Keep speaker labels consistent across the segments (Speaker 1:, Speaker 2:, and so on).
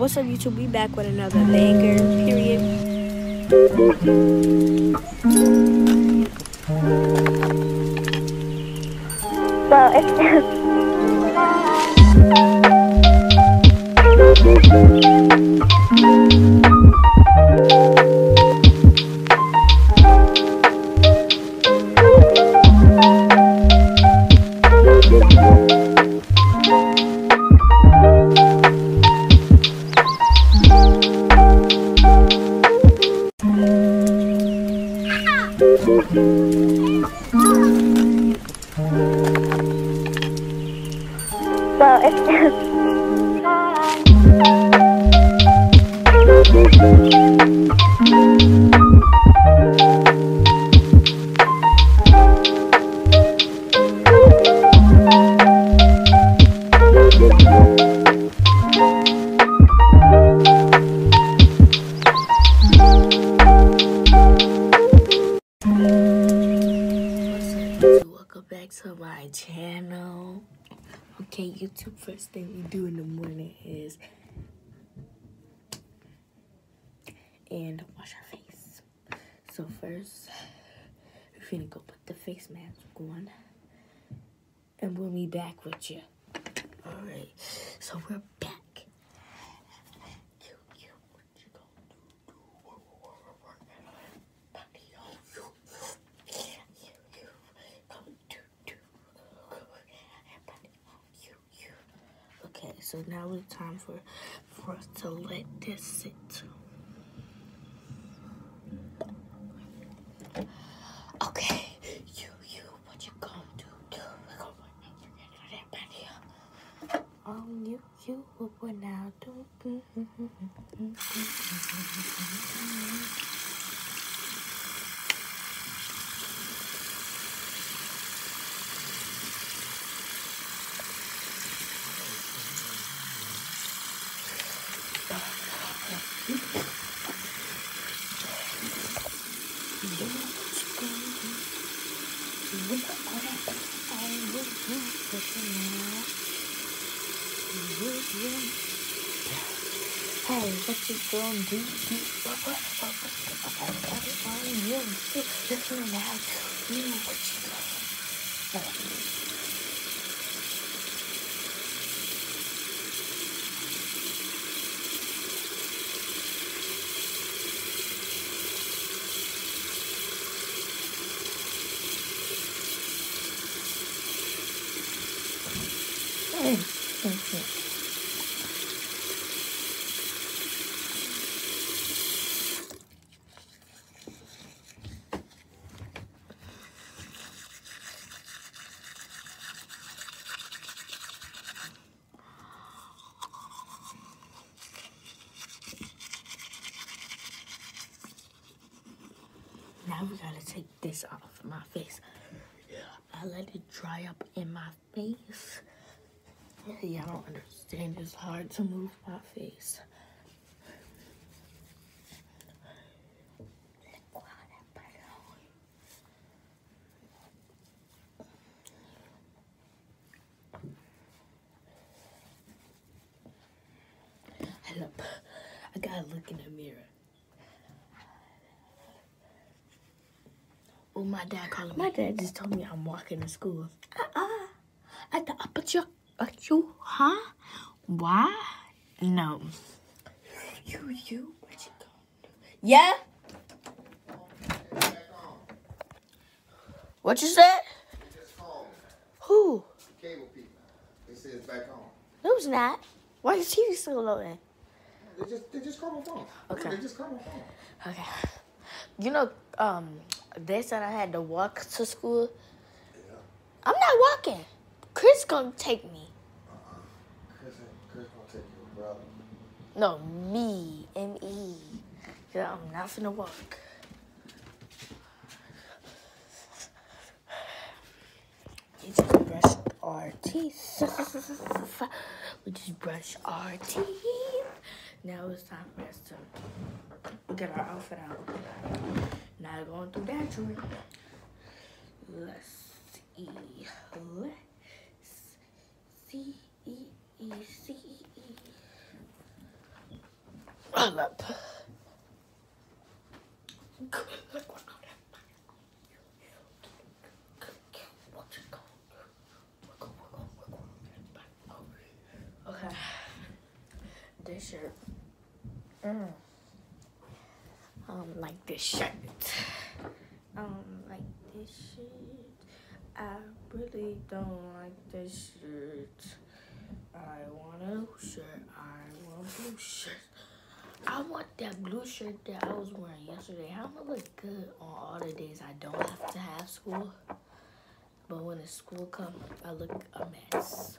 Speaker 1: What's up, YouTube? We back with another banger, period.
Speaker 2: Well, it's well, it's
Speaker 1: Welcome back to my channel. Okay, YouTube, first thing we do in the morning is and wash our face. So first, we're gonna go put the face mask on, and we'll be back with you. All right, so we're back. You, you, what you gonna do? Buddy, oh, you, you, you, you, come do, do. Buddy, oh, you, you. Okay, so now it's time for for us to let this sit. Okay, you, you, what you gonna do? do? On, that buddy. Oh, you, you, what now do? Hey, what you gonna do? do? What, what, what, what, what, what, what, what, you do? Listen now, you, what you gonna Now we gotta take this off my face. I let it dry up in my face. Yeah, I don't understand. It's hard to move my face. I gotta look in the mirror. Oh, my dad calling me. My dad just told me I'm walking to school. Uh-uh. At the upper you, uh, you, huh? Why? No. You, you, what you gonna do? Yeah? What you said?
Speaker 3: Just called
Speaker 1: Who?
Speaker 3: cable people. They said it's back on.
Speaker 1: No, it's not. Why is TV still loading?
Speaker 3: They just they just called my phone.
Speaker 1: Okay.
Speaker 3: They just called my phone.
Speaker 1: Okay. You know, um, they said I had to walk to school.
Speaker 3: Yeah.
Speaker 1: I'm not walking. Chris gonna take me. Uh-uh.
Speaker 3: Chris, Chris gonna take your brother.
Speaker 1: No, me, M E. Yeah, I'm not finna walk. We just brush our teeth. we just brush our teeth. Now it's time for us to get our outfit out. Now going through bathroom. Let's see. Let's see. E E C E. Hold up. Okay. This shirt. Mm. Um, like this shirt. Um, like this shirt. I really don't like this shirt. I want a blue shirt. I want a blue shirt. I want that blue shirt that I was wearing yesterday. I'm gonna look good on all the days I don't have to have school. But when the school comes, I look a mess.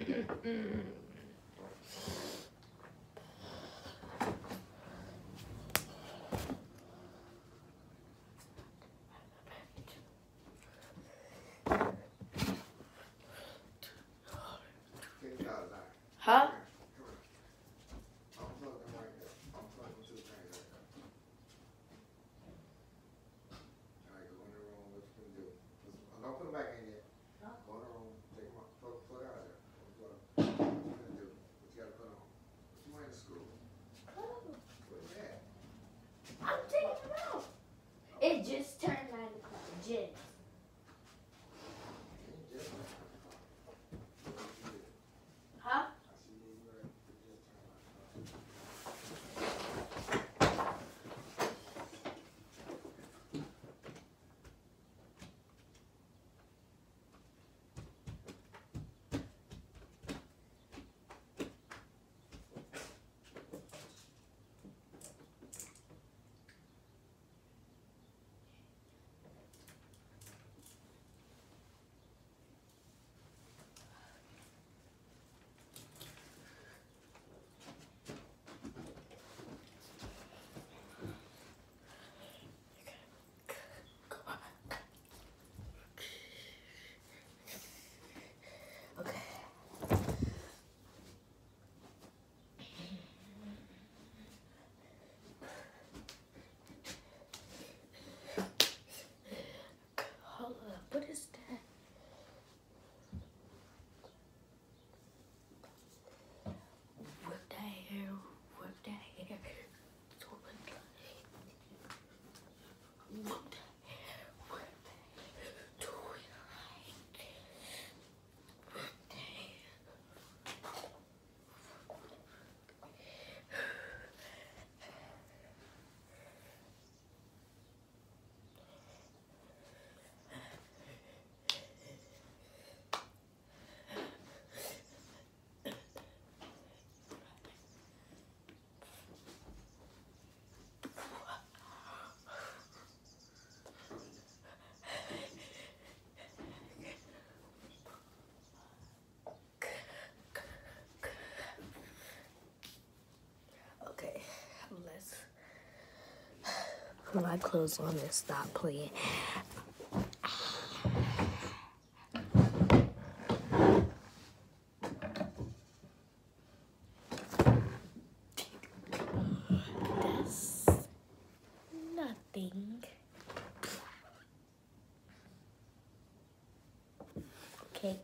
Speaker 3: all put my
Speaker 1: clothes on and stop playing. Nothing. Okay.